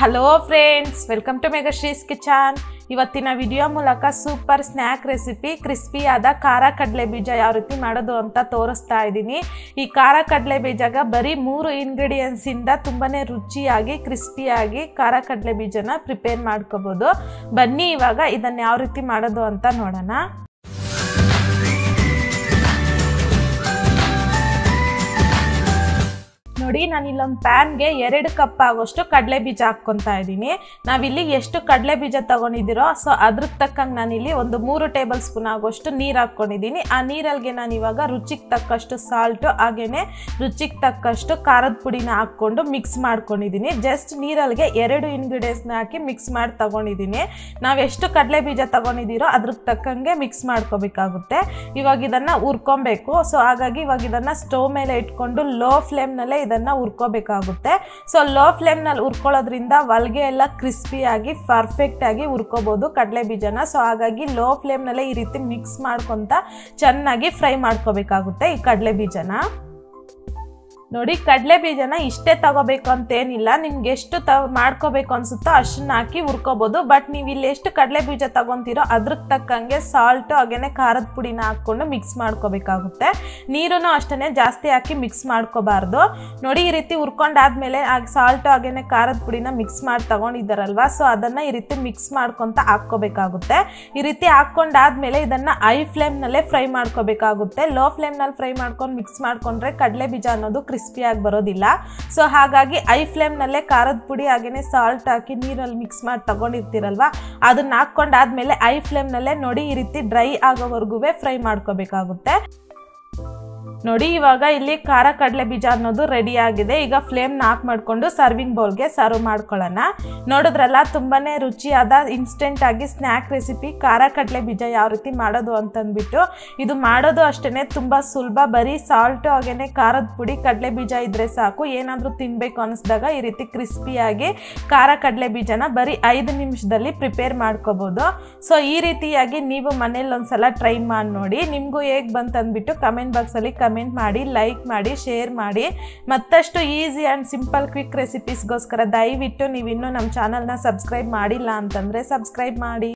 Hello friends welcome to Meghashree's kitchen ಇವತ್ತಿನ video ಮೂಲಕ super snack recipe ಕ್ರಿಸ್ಪಿಯಾದ ಖಾರ ಕಡಲೆ ಬೀಜ ಯಾವ ರೀತಿ ಮಾಡೋದು ಅಂತ ತೋರಿಸ್ತಾ ಇದ್ದೀನಿ. ಈ ಖಾರ ಕಡಲೆ ಬೀಜಗ ಬರೀ ಮೂರು ಇಂಗ್ರೀಡಿಯೆಂಟ್ಸಿಂದ ತುಂಬಾ ರುಚಿಯಾಗಿ ಕ್ರಿಸ್ಪಿಯಾಗಿ ಖಾರ ಕಡಲೆ ಬೀಜನ ಪ್ರಿಪೇರ್ ಮಾಡ್ಕೋಬೋದು. ಬನ್ನಿ ಇವಾಗ ಇದನ್ನು ಯಾವ ರೀತಿ ಮಾಡೋದು ಅಂತ ನೋಡೋಣ. ನೋಡಿ, ನಾನು ಇಲ್ಲೊಂದು ಪ್ಯಾನ್ಗೆ ಎರಡು ಕಪ್ ಆಗೋಷ್ಟು ಕಡಲೆ ಬೀಜ ಹಾಕ್ಕೊತಾ ಇದ್ದೀನಿ. ನಾವಿಲ್ಲಿ ಎಷ್ಟು ಕಡಲೆ ಬೀಜ ತಗೊಂಡಿದ್ದೀರೋ, ಸೊ ಅದ್ರ ತಕ್ಕಂಗೆ ನಾನಿಲ್ಲಿ ಒಂದು ಮೂರು ಟೇಬಲ್ ಸ್ಪೂನ್ ಆಗೋಷ್ಟು ನೀರು ಹಾಕ್ಕೊಂಡಿದ್ದೀನಿ. ಆ ನೀರಲ್ಲಿಗೆ ನಾನು ಇವಾಗ ರುಚಿಗೆ ತಕ್ಕಷ್ಟು ಸಾಲ್ಟು ಹಾಗೆಯೇ ರುಚಿಗೆ ತಕ್ಕಷ್ಟು ಖಾರದ ಪುಡಿನ ಹಾಕ್ಕೊಂಡು ಮಿಕ್ಸ್ ಮಾಡ್ಕೊಂಡಿದ್ದೀನಿ. ಜಸ್ಟ್ ನೀರಲ್ಲಿಗೆ ಎರಡು ಇಂಗ್ರೀಡಿಯೆಂಟ್ಸ್ನ ಹಾಕಿ ಮಿಕ್ಸ್ ಮಾಡಿ ತಗೊಂಡಿದ್ದೀನಿ. ನಾವು ಎಷ್ಟು ಕಡಲೆ ಬೀಜ ತೊಗೊಂಡಿದ್ದೀರೋ ಅದ್ರ ತಕ್ಕಂಗೆ ಮಿಕ್ಸ್ ಮಾಡ್ಕೋಬೇಕಾಗುತ್ತೆ. ಇವಾಗ ಇದನ್ನು ಹುರ್ಕೊಬೇಕು. ಸೊ ಹಾಗಾಗಿ ಇವಾಗ ಇದನ್ನು ಸ್ಟವ್ ಮೇಲೆ ಇಟ್ಕೊಂಡು ಲೋ ಫ್ಲೇಮ್ನಲ್ಲೇ ಇದನ್ನು ಹುರ್ಕೋಬೇಕಾಗುತ್ತೆ. ಸೊ ಲೋ ಫ್ಲೇಮ್ನಲ್ಲಿ ಹುರ್ಕೊಳ್ಳೋದ್ರಿಂದ ಹೊಲ್ಗೆ ಎಲ್ಲ ಕ್ರಿಸ್ಪಿಯಾಗಿ ಪರ್ಫೆಕ್ಟಾಗಿ ಹುರ್ಕೋಬೋದು ಕಡಲೆ ಬೀಜನ. ಸೊ ಹಾಗಾಗಿ ಲೋ ಫ್ಲೇಮ್ನಲ್ಲೇ ಈ ರೀತಿ ಮಿಕ್ಸ್ ಮಾಡ್ಕೊತ ಚೆನ್ನಾಗಿ ಫ್ರೈ ಮಾಡ್ಕೋಬೇಕಾಗುತ್ತೆ ಈ ಕಡಲೆ ಬೀಜನ. ನೋಡಿ, ಕಡಲೆ ಬೀಜನ ಇಷ್ಟೇ ತಗೋಬೇಕು ಅಂತೇನಿಲ್ಲ. ನಿಮ್ಗೆ ಎಷ್ಟು ತ, ಮಾಡ್ಕೋಬೇಕು ಅನ್ಸುತ್ತೋ ಅಷ್ಟನ್ನ ಹಾಕಿ ಹುರ್ಕೋಬೋದು. ಬಟ್ ನೀವು ಇಲ್ಲಿ ಎಷ್ಟು ಕಡಲೆ ಬೀಜ ತಗೊಂತೀರೋ ಅದ್ರಕ್ಕೆ ತಕ್ಕಂಗೆ ಸಾಲ್ಟು ಹಾಗೇನೆ ಖಾರದ ಪುಡಿನ ಹಾಕ್ಕೊಂಡು ಮಿಕ್ಸ್ ಮಾಡ್ಕೋಬೇಕಾಗುತ್ತೆ. ನೀರನ್ನು ಅಷ್ಟೇ ಜಾಸ್ತಿ ಹಾಕಿ ಮಿಕ್ಸ್ ಮಾಡ್ಕೋಬಾರ್ದು. ನೋಡಿ, ಈ ರೀತಿ ಹುರ್ಕೊಂಡಾದ್ಮೇಲೆ ಸಾಲ್ಟು ಹಾಗೇನೆ ಖಾರದ ಪುಡಿನ ಮಿಕ್ಸ್ ಮಾಡಿ ತಗೊಂಡಿದ್ದಾರಲ್ವಾ? ಸೊ ಅದನ್ನು ಈ ರೀತಿ ಮಿಕ್ಸ್ ಮಾಡ್ಕೊತ ಹಾಕ್ಕೋಬೇಕಾಗುತ್ತೆ. ಈ ರೀತಿ ಹಾಕ್ಕೊಂಡಾದ್ಮೇಲೆ ಇದನ್ನು ಐ ಫ್ಲೇಮ್ನಲ್ಲೇ ಫ್ರೈ ಮಾಡ್ಕೋಬೇಕಾಗುತ್ತೆ. ಲೋ ಫ್ಲೇಮ್ನಲ್ಲಿ ಫ್ರೈ ಮಾಡ್ಕೊಂಡು ಮಿಕ್ಸ್ ಮಾಡ್ಕೊಂಡ್ರೆ ಕಡಲೆ ಬೀಜ ಅನ್ನೋದು ಕ್ರಿಸ್ಪಿಯಾಗಿ ಬರೋದಿಲ್ಲ. ಸೊ ಹಾಗಾಗಿ ಐ ಫ್ಲೇಮ್ನಲ್ಲೇ ಖಾರದ ಪುಡಿ ಹಾಗೆಯೇ ಸಾಲ್ಟ್ ಹಾಕಿ ನೀರಲ್ಲಿ ಮಿಕ್ಸ್ ಮಾಡಿ ತೊಗೊಂಡಿರ್ತೀರಲ್ವ? ಅದನ್ನ ಹಾಕ್ಕೊಂಡಾದ್ಮೇಲೆ ಐ ಫ್ಲೇಮ್ನಲ್ಲೇ ನೋಡಿ ಈ ರೀತಿ ಡ್ರೈ ಆಗೋವರೆಗೂ ಫ್ರೈ ಮಾಡ್ಕೋಬೇಕಾಗುತ್ತೆ. ನೋಡಿ, ಇವಾಗ ಇಲ್ಲಿ ಖಾರ ಕಡಲೆ ಬೀಜ ಅನ್ನೋದು ರೆಡಿ ಆಗಿದೆ. ಈಗ ಫ್ಲೇಮ್ ನಾಕ್ ಮಾಡಿಕೊಂಡು ಸರ್ವಿಂಗ್ ಬೌಲ್ಗೆ ಸರ್ವ್ ಮಾಡ್ಕೊಳ್ಳೋಣ. ನೋಡಿದ್ರಲ್ಲ ತುಂಬಾ ರುಚಿಯಾದ ಇನ್ಸ್ಟೆಂಟ್ ಆಗಿ ಸ್ನ್ಯಾಕ್ ರೆಸಿಪಿ ಖಾರ ಕಡಲೆ ಬೀಜ ಯಾವ ರೀತಿ ಮಾಡೋದು ಅಂತಂದ್ಬಿಟ್ಟು. ಇದು ಮಾಡೋದು ಅಷ್ಟೇ ತುಂಬ ಸುಲಭ. ಬರೀ ಸಾಲ್ಟು ಹಾಗೇನೆ ಖಾರದ ಪುಡಿ, ಕಡಲೆ ಬೀಜ ಇದ್ರೆ ಸಾಕು. ಏನಾದರೂ ತಿನ್ನಬೇಕು ಅನಿಸ್ದಾಗ ಈ ರೀತಿ ಕ್ರಿಸ್ಪಿಯಾಗಿ ಖಾರ ಕಡಲೆ ಬೀಜನ ಬರೀ ಐದು ನಿಮಿಷದಲ್ಲಿ ಪ್ರಿಪೇರ್ ಮಾಡ್ಕೋಬೋದು. ಸೊ ಈ ರೀತಿಯಾಗಿ ನೀವು ಮನೇಲಿ ಒಂದ್ಸಲ ಟ್ರೈ ಮಾಡಿ ನೋಡಿ. ನಿಮಗೂ ಹೇಗೆ ಬಂತಂದ್ಬಿಟ್ಟು ಕಮೆಂಟ್ ಬಾಕ್ಸಲ್ಲಿ ಕಮೆಂಟ್ ಮಾಡಿ ಲೈಕ್ ಮಾಡಿ ಶೇರ್ ಮಾಡಿ. ಮತ್ತಷ್ಟು ಈಸಿ ಆ್ಯಂಡ್ ಸಿಂಪಲ್ ಕ್ವಿಕ್ ರೆಸಿಪೀಸ್ಗೋಸ್ಕರ ದಯವಿಟ್ಟು ನೀವು ಇನ್ನೂ ನಮ್ಮ ಚಾನಲ್ನ ಸಬ್ಸ್ಕ್ರೈಬ್ ಮಾಡಿಲ್ಲ ಅಂತಂದರೆ ಸಬ್ಸ್ಕ್ರೈಬ್ ಮಾಡಿ.